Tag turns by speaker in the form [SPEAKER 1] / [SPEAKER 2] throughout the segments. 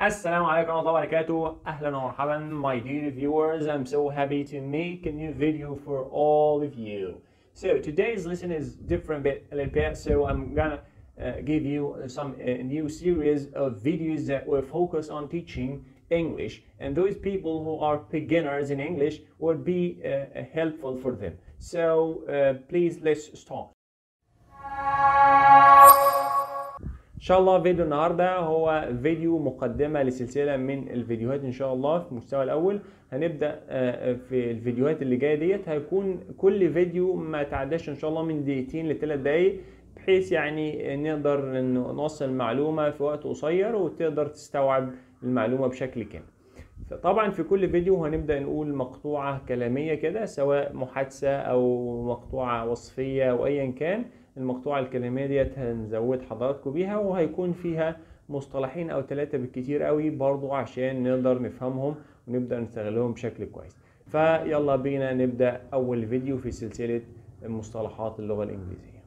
[SPEAKER 1] Assalamu alaikum wa barakatuh, ahlan wa marhaban, my dear viewers, I'm so happy to make a new video for all of you. So today's lesson is different bit, a little bit, so I'm gonna uh, give you some uh, new series of videos that will focus on teaching English and those people who are beginners in English will be uh, helpful for them. So uh, please let's start. إن شاء الله فيديو النهارده هو فيديو مقدمة لسلسلة من الفيديوهات إن شاء الله في المستوى الأول. هنبدأ آه، في الفيديوهات اللي جاية ديت. هيكون كل فيديو ما تعداش إن شاء الله من دقيقتين لثلاث دقايق بحيث يعني نقدر نوصل معلومه في وقت قصير وتقدر تستوعب المعلومة بشكل كامل. فطبعا في كل فيديو هنبدأ نقول مقطوعة كلامية كده سواء محادثة أو مقطوعة وصفية أو ايا كان. المقطوعة الكلامية ديت هنزود حضراتكم بيها وهيكون فيها مصطلحين أو ثلاثة بالكتير قوي برضو عشان نقدر نفهمهم ونبدأ نستغلهم بشكل كويس فيلا بينا نبدأ أول فيديو في سلسلة مصطلحات اللغة الإنجليزية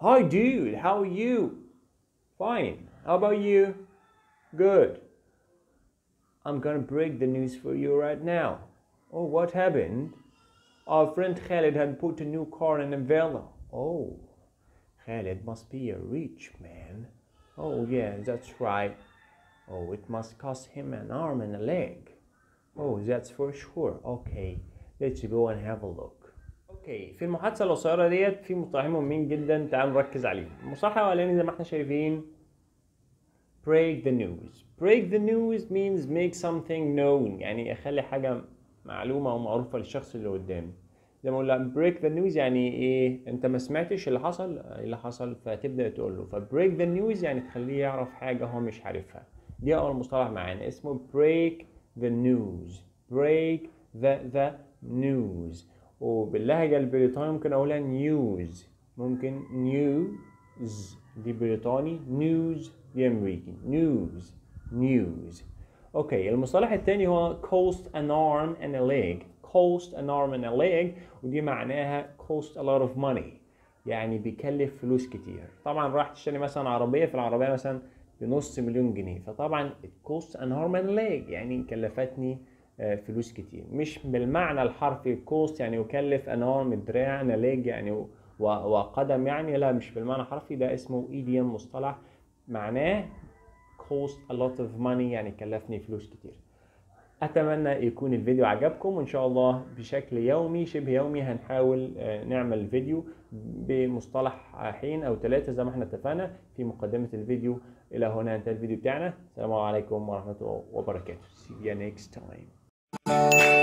[SPEAKER 1] Hi dude, how are you? Fine. How about you? Good. I'm gonna break the news for you right now. Oh, what happened? Our friend Khaled had put a new car in a villa. Oh, Khaled must be a rich man. Oh, yeah, that's right. Oh, it must cost him an arm and a leg. Oh, that's for sure. Okay, let's go and have a look. اوكي في المحادثه القصيره ديت في مصطلحين مهمين جدا تعالوا نركز عليهم المصطلح الاولاني زي ما احنا شايفين break the news break the news means make something known يعني اخلي حاجه معلومة أو معروفة للشخص اللي قدامي. زي ما أقول له break the news يعني إيه؟ أنت ما سمعتش اللي حصل اللي حصل فتبدأ تقول له. فبريك ذا نيوز يعني تخليه يعرف حاجة هو مش عارفها. دي أول مصطلح معانا اسمه break the news. break the the news. وباللهجة البريطانية ممكن أقولها news. ممكن news دي بريطاني news دي أمريكي. news news. أوكي المصطلح الثاني هو cost an arm and a leg. cost an arm and a leg ودي معناها cost a lot of money. يعني بيكلف فلوس كتير. طبعا راح تشتري مثلا عربية في العربية مثلا بنص مليون جنيه. فطبعا cost an arm and a leg. يعني كلفتني آه، فلوس كتير. مش بالمعنى الحرفي cost يعني يكلف an arm دراع and a leg يعني وقدم يعني. لا مش بالمعنى الحرفي. ده اسمه idiom مصطلح. معناه cost a lot of money يعني كلفني فلوس كتير. أتمنى يكون الفيديو عجبكم وإن شاء الله بشكل يومي شبه يومي هنحاول آه، نعمل فيديو بمصطلح حين أو ثلاثة زي ما إحنا اتفقنا في مقدمة الفيديو. إلى هنا انتهى الفيديو بتاعنا. السلام عليكم ورحمة الله وبركاته. See you next time.